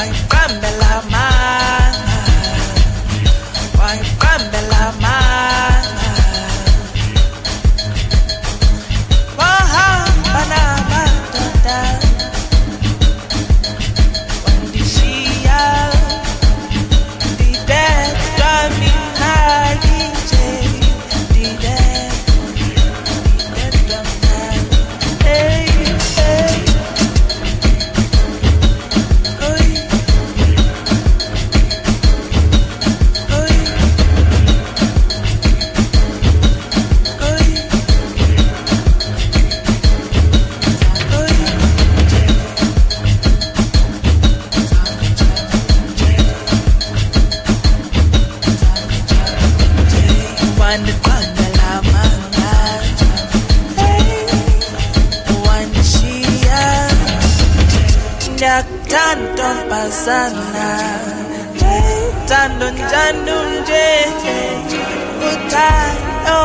Grambella, my tantompasana tando njano nje utando